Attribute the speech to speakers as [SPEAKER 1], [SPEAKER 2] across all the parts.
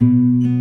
[SPEAKER 1] Thank mm -hmm. you.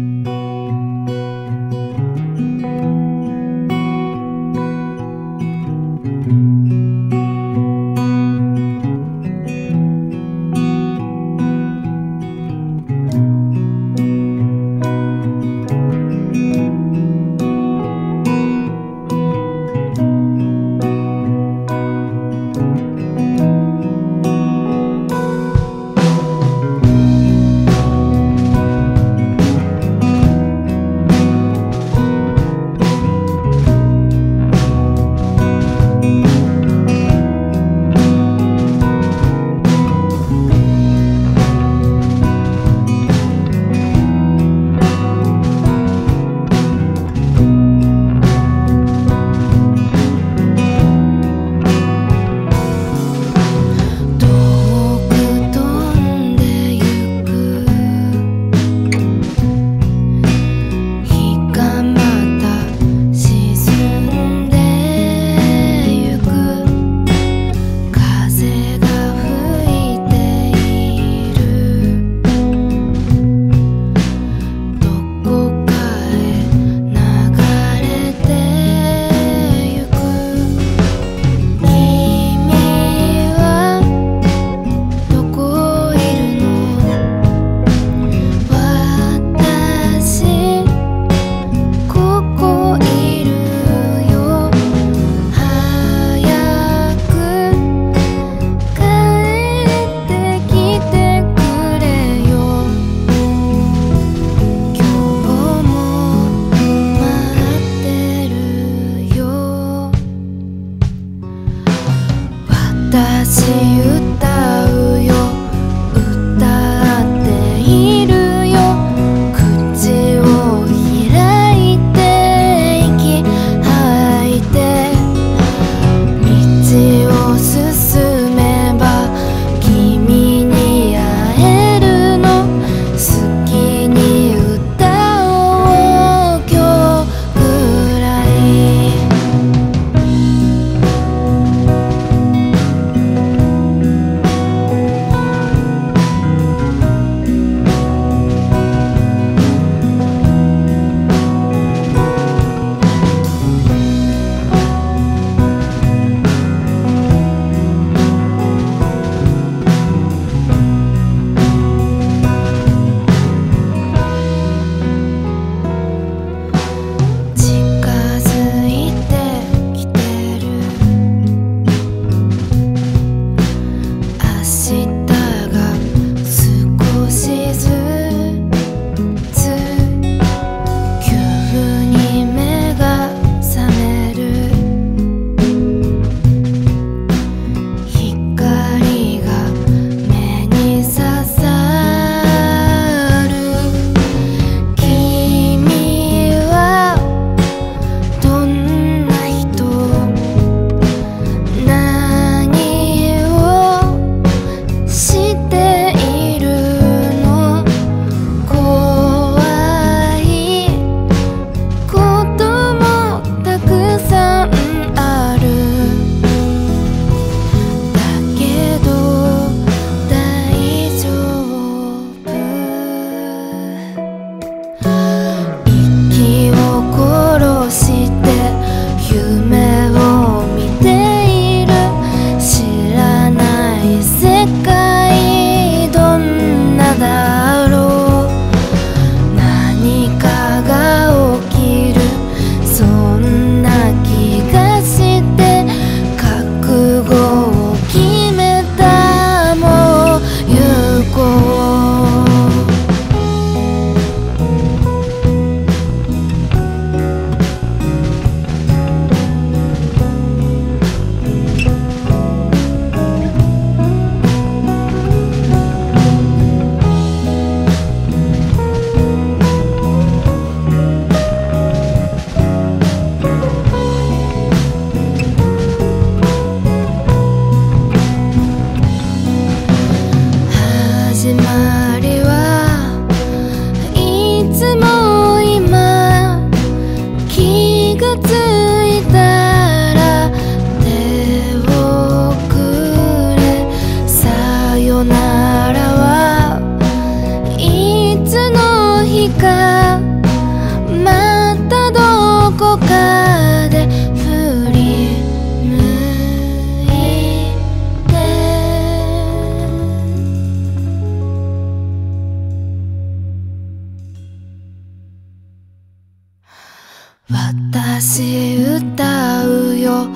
[SPEAKER 1] 私歌うよ。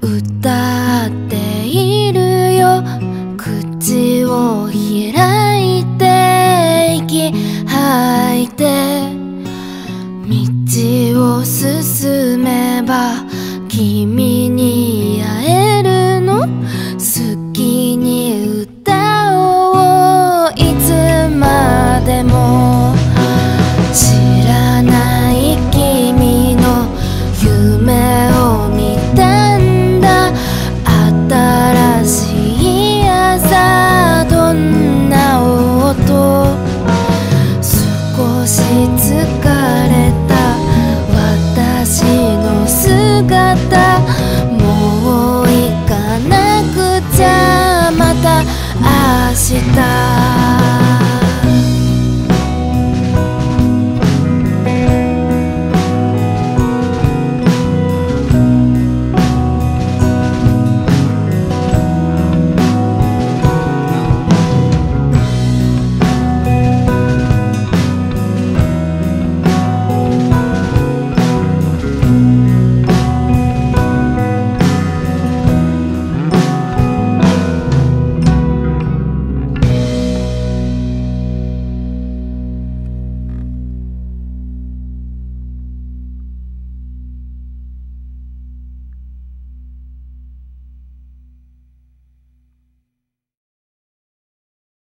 [SPEAKER 1] 歌っているよ。口を開した。